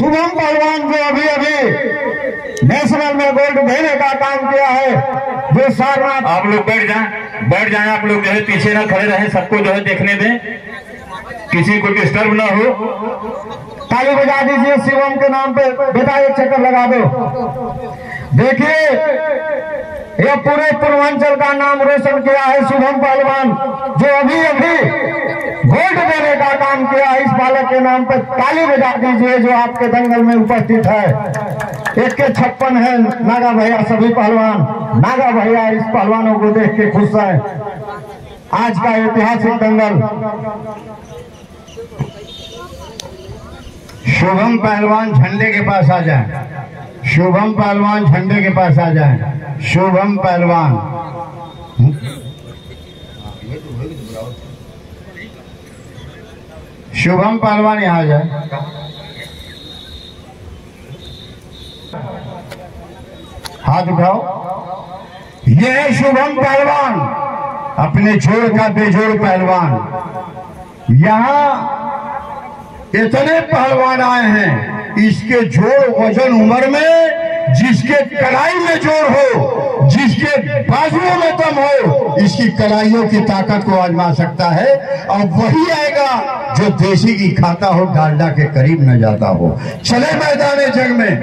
शुभम पहलवान जो अभी अभी नेशनल में गोल्ड देने का काम किया है। जो सारनाथ आप लोग बैठ जाएँ बैठ जाएँ आप लोग जो है पीछे ना खड़े रहें सबको जो है देखने दें। किसी को डिस्टर्ब ना हो। ताली बजा दीजिए शिवम के नाम पे बेटा एक चक्कर लगा दो। देखिए यह पूरे पूर्वांचल का नाम रोशन किया है शुभम पहलवान जो अभी अभी गोल्ड देने का काम किया। इस बालक के नाम पर ताली बजा दीजिए जो आपके दंगल में उपस्थित है। एक के छप्पन है। नागा भैया सभी पहलवान। नागा भैया इस पहलवानों को देख के खुश है। आज का ऐतिहासिक दंगल। शुभम पहलवान झंडे के पास आ जाए। शुभम पहलवान झंडे के पास आ जाए। शुभम पहलवान। शुभम पहलवान यहाँ जाए। हाथ उठाओ। ये है शुभम पहलवान अपने जोड़ का बेजोड़ पहलवान। यहाँ इतने पहलवान आए हैं, इसके जोड़ वज़न उम्र में जिसके कड़ाई में ज़ोर हो, जिसके बाजुओं में दम हो, इसकी कड़ाइयों की ताकत को आजमा सकता है और वही आएगा जो देसी की खाता हो, डालडा के करीब न जाता हो। चले मैदान जंग में।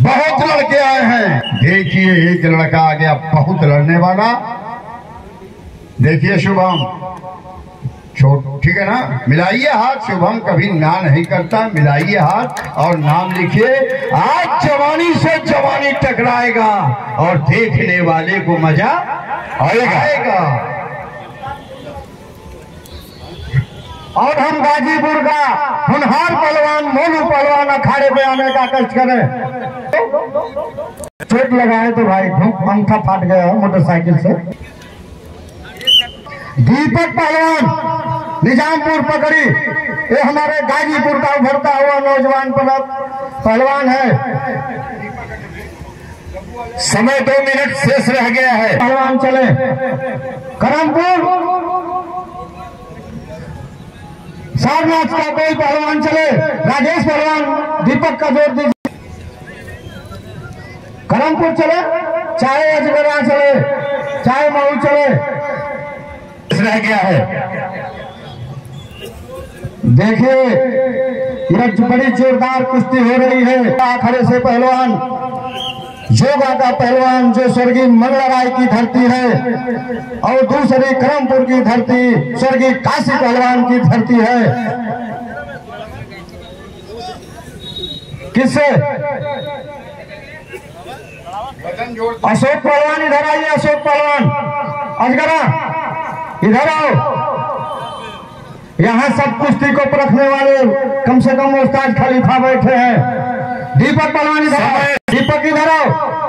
बहुत लड़के आए हैं। देखिए, एक लड़का आ गया बहुत लड़ने वाला। देखिए शुभम। छोट, ठीक है ना? मिलाइए हाथ, शुभम कभी ना नहीं करता, मिलाइए हाथ और नाम लिखिए। आज जवानी से जवानी टकराएगा और देखने वाले को मज़ा आएगा। और हम गाजीपुर का होनहार पहलवान, मोनू पहलवान अखाड़े पे आने का कष्ट करें। चोट लगाए तो भाई पंखा फाट गया मोटरसाइकिल से। दीपक पहलवान, निजामपुर पकड़ी ये हमारे गाजीपुर का उभरता हुआ नौजवान पहलवान है। समय दो मिनट शेष रह गया है। पहलवान चले। करमपुर। सारनाथ का कोई पहलवान चले। राजेश पहलवान, दीपक का ज़ोर दीजिए। करमपुर चले। चाहे अजगरा चले, चाहे मऊ चले। रह गया है। देखिए यह बड़ी जोरदार कुश्ती हो रही है। खड़े से पहलवान जोगा का पहलवान जो स्वर्गीय मंगला राय की धरती है, और दूसरी करमपुर की धरती, स्वर्गीय काशी पहलवान की धरती है। किससे? अशोक पहलवान, इधर आइए अशोक पहलवान। अजगरा इधर आओ। यहाँ सब कुश्ती को परखने वाले कम से कम उस्ताद खलीफा बैठे हैं। दीपक बलवानी दीपक इधर आओ।